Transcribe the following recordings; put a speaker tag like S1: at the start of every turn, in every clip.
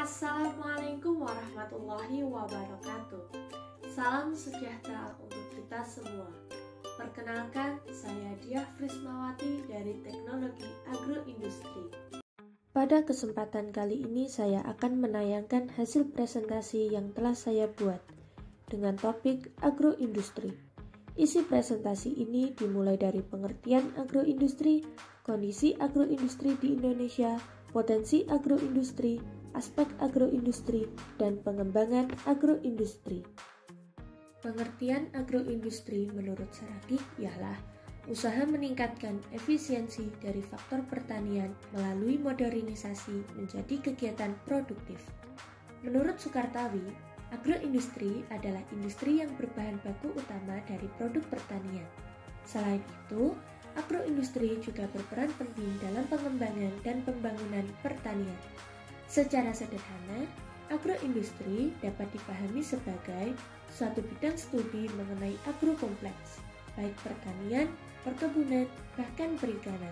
S1: Assalamualaikum warahmatullahi wabarakatuh. Salam sejahtera untuk kita semua. Perkenalkan, saya Diah Frismawati dari Teknologi Agroindustri. Pada kesempatan kali ini saya akan menayangkan hasil presentasi yang telah saya buat dengan topik agroindustri. Isi presentasi ini dimulai dari pengertian agroindustri, kondisi agroindustri di Indonesia, potensi agroindustri, aspek agroindustri, dan pengembangan agroindustri. Pengertian agroindustri menurut Saragih ialah usaha meningkatkan efisiensi dari faktor pertanian melalui modernisasi menjadi kegiatan produktif. Menurut Soekartawi, agroindustri adalah industri yang berbahan baku utama dari produk pertanian. Selain itu, agroindustri juga berperan penting dalam pengembangan dan pembangunan pertanian. Secara sederhana, agroindustri dapat dipahami sebagai suatu bidang studi mengenai agrokompleks, baik pertanian, perkebunan, bahkan perikanan,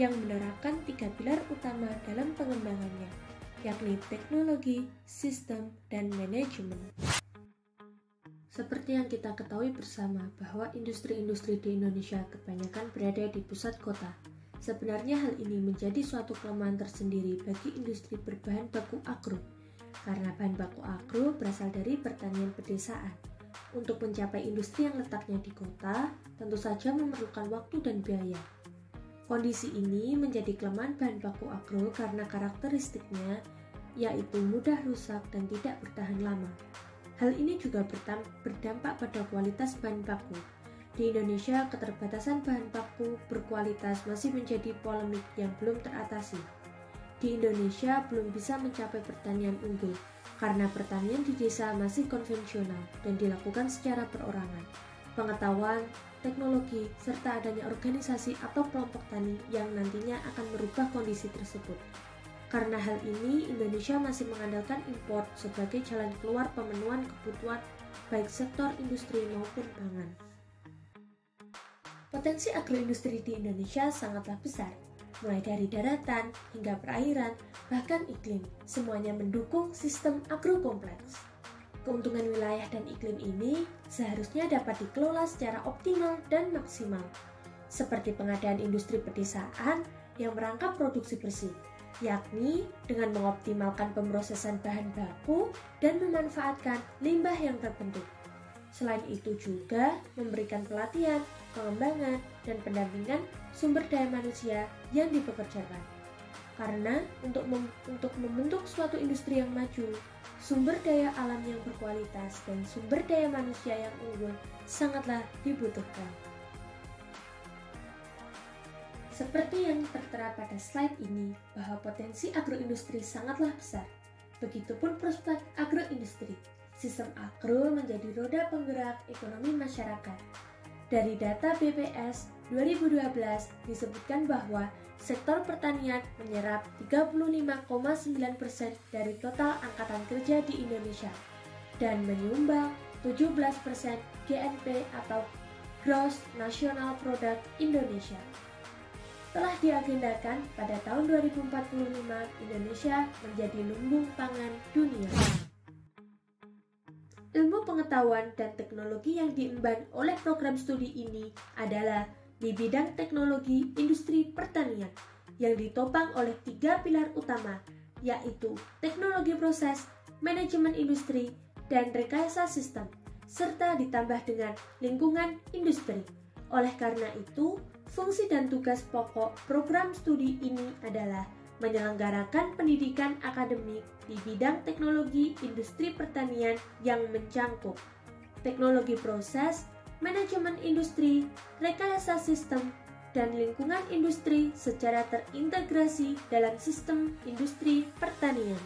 S1: yang menerapkan tiga pilar utama dalam pengembangannya, yakni teknologi, sistem, dan manajemen. Seperti yang kita ketahui bersama bahwa industri-industri di Indonesia kebanyakan berada di pusat kota, Sebenarnya hal ini menjadi suatu kelemahan tersendiri bagi industri berbahan baku agro, karena bahan baku agro berasal dari pertanian pedesaan. Untuk mencapai industri yang letaknya di kota, tentu saja memerlukan waktu dan biaya. Kondisi ini menjadi kelemahan bahan baku agro karena karakteristiknya yaitu mudah rusak dan tidak bertahan lama. Hal ini juga berdampak pada kualitas bahan baku, di Indonesia, keterbatasan bahan baku berkualitas masih menjadi polemik yang belum teratasi. Di Indonesia belum bisa mencapai pertanian unggul karena pertanian di desa masih konvensional dan dilakukan secara perorangan. Pengetahuan, teknologi, serta adanya organisasi atau kelompok tani yang nantinya akan merubah kondisi tersebut. Karena hal ini, Indonesia masih mengandalkan impor sebagai jalan keluar pemenuhan kebutuhan baik sektor industri maupun pangan. Potensi agroindustri di Indonesia sangatlah besar, mulai dari daratan hingga perairan, bahkan iklim. Semuanya mendukung sistem agrokompleks. Keuntungan wilayah dan iklim ini seharusnya dapat dikelola secara optimal dan maksimal, seperti pengadaan industri pedesaan yang merangkap produksi bersih, yakni dengan mengoptimalkan pemrosesan bahan baku dan memanfaatkan limbah yang terbentuk. Selain itu juga memberikan pelatihan pengembangan, dan pendampingan sumber daya manusia yang dipekerjakan. Karena untuk mem untuk membentuk suatu industri yang maju, sumber daya alam yang berkualitas dan sumber daya manusia yang unggul sangatlah dibutuhkan. Seperti yang tertera pada slide ini, bahwa potensi agroindustri sangatlah besar. Begitupun prospek agroindustri. Sistem agro menjadi roda penggerak ekonomi masyarakat dari data BPS 2012 disebutkan bahwa sektor pertanian menyerap 35,9% dari total angkatan kerja di Indonesia dan menyumbang 17% GNP atau Gross National Product Indonesia. Telah diagendakan pada tahun 2045 Indonesia menjadi lumbung pangan dunia. Ilmu pengetahuan dan teknologi yang diemban oleh program studi ini adalah di bidang teknologi industri pertanian yang ditopang oleh tiga pilar utama, yaitu teknologi proses, manajemen industri, dan rekayasa sistem, serta ditambah dengan lingkungan industri. Oleh karena itu, fungsi dan tugas pokok program studi ini adalah menyelenggarakan pendidikan akademik di bidang teknologi industri pertanian yang mencangkup teknologi proses, manajemen industri, rekayasa sistem, dan lingkungan industri secara terintegrasi dalam sistem industri pertanian.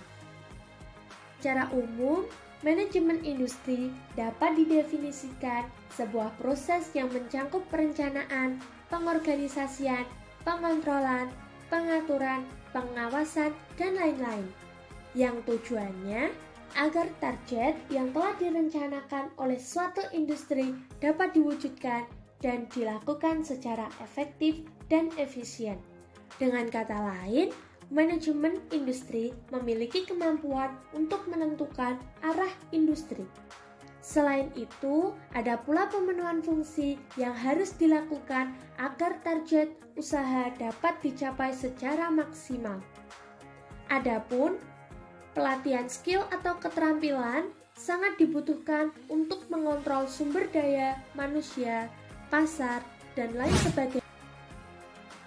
S1: Secara umum, manajemen industri dapat didefinisikan sebuah proses yang mencangkup perencanaan, pengorganisasian, pengontrolan, pengaturan, pengawasan, dan lain-lain. Yang tujuannya agar target yang telah direncanakan oleh suatu industri dapat diwujudkan dan dilakukan secara efektif dan efisien. Dengan kata lain, manajemen industri memiliki kemampuan untuk menentukan arah industri. Selain itu, ada pula pemenuhan fungsi yang harus dilakukan agar target usaha dapat dicapai secara maksimal. Adapun pelatihan skill atau keterampilan sangat dibutuhkan untuk mengontrol sumber daya manusia, pasar, dan lain sebagainya.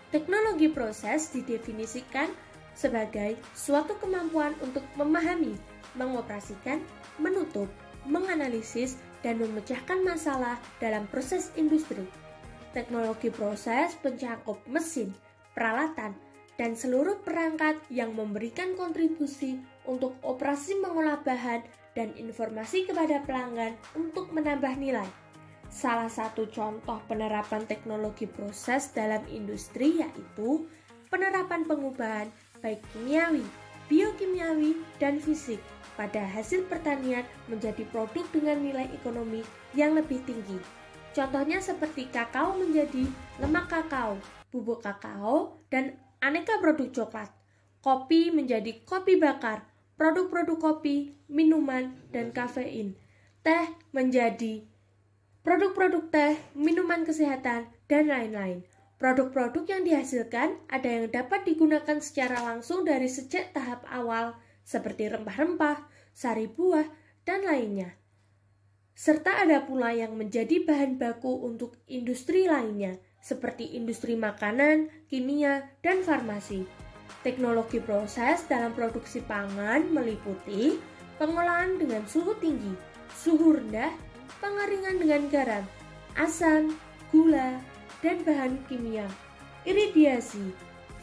S1: Teknologi proses didefinisikan sebagai suatu kemampuan untuk memahami, mengoperasikan, menutup, menganalisis, dan memecahkan masalah dalam proses industri. Teknologi proses mencakup mesin, peralatan, dan seluruh perangkat yang memberikan kontribusi untuk operasi mengolah bahan dan informasi kepada pelanggan untuk menambah nilai. Salah satu contoh penerapan teknologi proses dalam industri yaitu penerapan pengubahan baik kimiawi, biokimiawi, dan fisik pada hasil pertanian menjadi produk dengan nilai ekonomi yang lebih tinggi. Contohnya seperti kakao menjadi lemak kakao, bubuk kakao, dan aneka produk coklat. Kopi menjadi kopi bakar, produk-produk kopi, minuman, dan kafein. Teh menjadi produk-produk teh, minuman kesehatan, dan lain-lain. Produk-produk yang dihasilkan ada yang dapat digunakan secara langsung dari sejak tahap awal, seperti rempah-rempah, sari buah, dan lainnya. Serta ada pula yang menjadi bahan baku untuk industri lainnya, seperti industri makanan, kimia, dan farmasi. Teknologi proses dalam produksi pangan meliputi pengolahan dengan suhu tinggi, suhu rendah, pengeringan dengan garam, asam, gula, dan bahan kimia, iridiasi,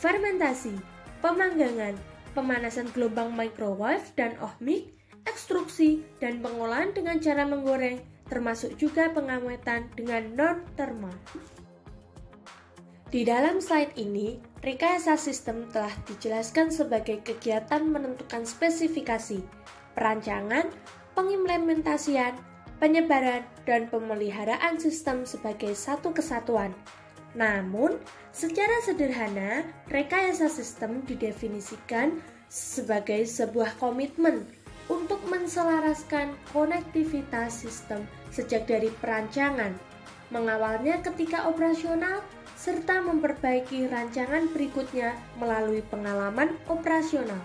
S1: fermentasi, pemanggangan, pemanasan gelombang microwave dan ohmik, ekstruksi, dan pengolahan dengan cara menggoreng, termasuk juga pengawetan dengan non-thermal. Di dalam slide ini, rekayasa sistem telah dijelaskan sebagai kegiatan menentukan spesifikasi, perancangan, pengimplementasian, penyebaran, dan pemeliharaan sistem sebagai satu kesatuan. Namun, secara sederhana, rekayasa sistem didefinisikan sebagai sebuah komitmen untuk menselaraskan konektivitas sistem sejak dari perancangan, mengawalnya ketika operasional, serta memperbaiki rancangan berikutnya melalui pengalaman operasional.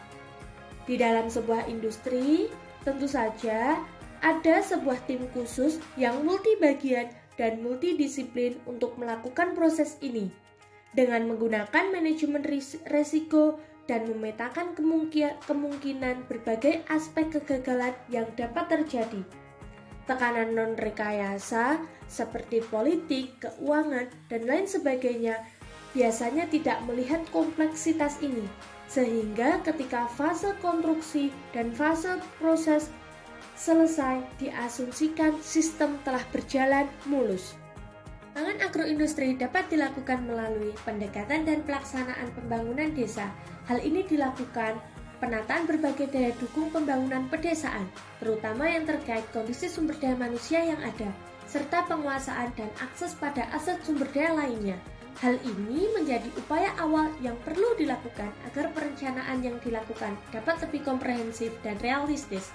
S1: Di dalam sebuah industri, tentu saja ada sebuah tim khusus yang multibagian dan multidisiplin untuk melakukan proses ini dengan menggunakan manajemen resiko dan memetakan kemungkinan berbagai aspek kegagalan yang dapat terjadi. Tekanan non-rekayasa seperti politik, keuangan, dan lain sebagainya biasanya tidak melihat kompleksitas ini, sehingga ketika fase konstruksi dan fase proses selesai, diasumsikan sistem telah berjalan mulus. Pangan agroindustri dapat dilakukan melalui pendekatan dan pelaksanaan pembangunan desa. Hal ini dilakukan penataan berbagai daya dukung pembangunan pedesaan, terutama yang terkait kondisi sumber daya manusia yang ada, serta penguasaan dan akses pada aset sumber daya lainnya. Hal ini menjadi upaya awal yang perlu dilakukan agar perencanaan yang dilakukan dapat lebih komprehensif dan realistis.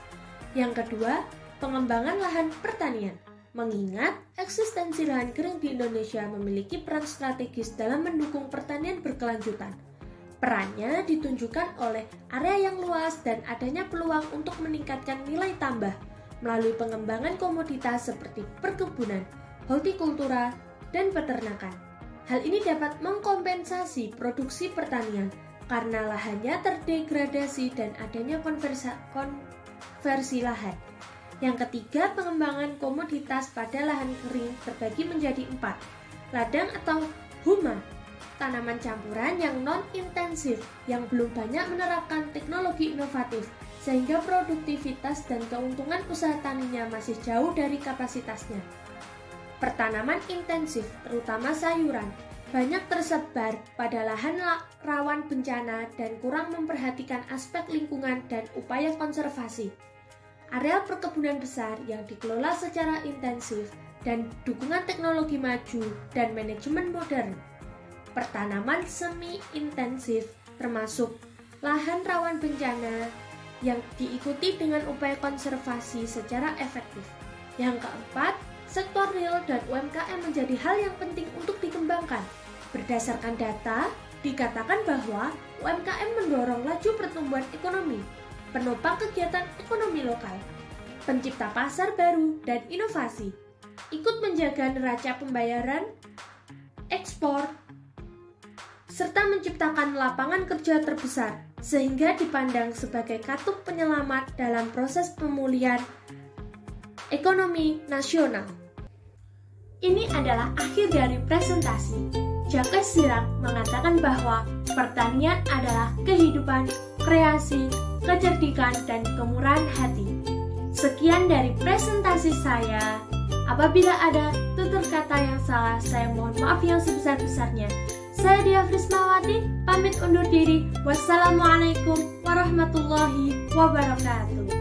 S1: Yang kedua, pengembangan lahan pertanian. Mengingat eksistensi lahan kering di Indonesia memiliki peran strategis dalam mendukung pertanian berkelanjutan. Perannya ditunjukkan oleh area yang luas dan adanya peluang untuk meningkatkan nilai tambah melalui pengembangan komoditas seperti perkebunan, hortikultura, dan peternakan. Hal ini dapat mengkompensasi produksi pertanian karena lahannya terdegradasi dan adanya konversa, kon, versi lahan. Yang ketiga, pengembangan komoditas pada lahan kering terbagi menjadi empat. Ladang atau huma, tanaman campuran yang non-intensif, yang belum banyak menerapkan teknologi inovatif, sehingga produktivitas dan keuntungan usaha taninya masih jauh dari kapasitasnya. Pertanaman intensif, terutama sayuran, banyak tersebar pada lahan rawan bencana dan kurang memperhatikan aspek lingkungan dan upaya konservasi area perkebunan besar yang dikelola secara intensif dan dukungan teknologi maju dan manajemen modern. Pertanaman semi intensif termasuk lahan rawan bencana yang diikuti dengan upaya konservasi secara efektif. Yang keempat, sektor real dan UMKM menjadi hal yang penting untuk dikembangkan. Berdasarkan data, dikatakan bahwa UMKM mendorong laju pertumbuhan ekonomi, penopang kegiatan ekonomi lokal, pencipta pasar baru, dan inovasi, ikut menjaga neraca pembayaran, ekspor, serta menciptakan lapangan kerja terbesar sehingga dipandang sebagai katup penyelamat dalam proses pemulihan ekonomi nasional. Ini adalah akhir dari presentasi. Jacques Chirac mengatakan bahwa pertanian adalah kehidupan, kreasi, kecerdikan, dan kemurahan hati. Sekian dari presentasi saya. Apabila ada tutur kata yang salah, saya mohon maaf yang sebesar-besarnya. Saya Dia Frismawati, pamit undur diri. Wassalamualaikum warahmatullahi wabarakatuh.